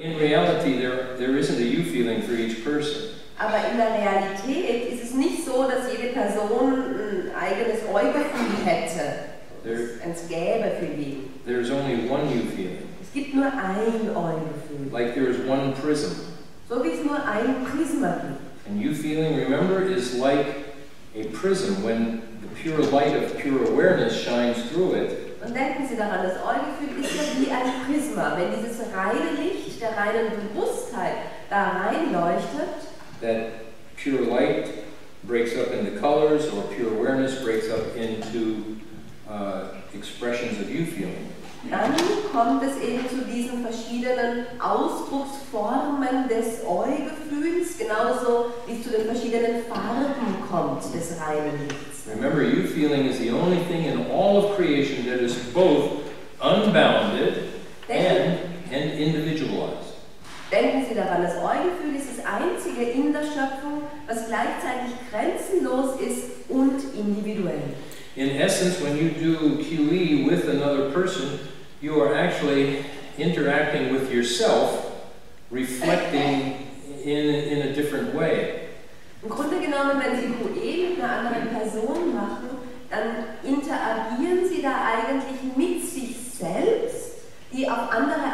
In reality, there, there isn't a Eufeeling for each person. Aber in der Realität ist es nicht so, dass jede Person ein eigenes Eu-Gefühl hätte. There, Es gäbe für jeden. there's only one you feeling. Es gibt nur ein Eu-Gefühl. Like there is one prism. So wie es nur ein Prisma gibt. And Eufeeling, remember, is like a prism. When the pure light of pure awareness shines through it, Und denken Sie daran, das Eu-Gefühl ist ja wie ein Prisma. Wenn dieses reine Licht der reinen Bewusstheit da reinleuchtet, that pure light breaks up into colors, or pure awareness breaks up into uh, expressions of you feeling. dann kommt es eben zu diesen verschiedenen Ausdrucksformen des Eu-Gefühls, genauso wie es zu den verschiedenen Farben kommt des reinen Lichts. Remember, Eufeeling is the only thing in all of creation that is both unbounded and, and individualized. Denken Sie daran, das Eu-Gefühl ist das einzige in der Schöpfung, was gleichzeitig grenzenlos ist und individuell. In essence, when you do QE with another person, you are actually interacting with yourself, reflecting in, in a different way. Im Grunde genommen, wenn Sie QE mit einer anderen Person machen, dann interagieren Sie da eigentlich mit sich selbst, die auf andere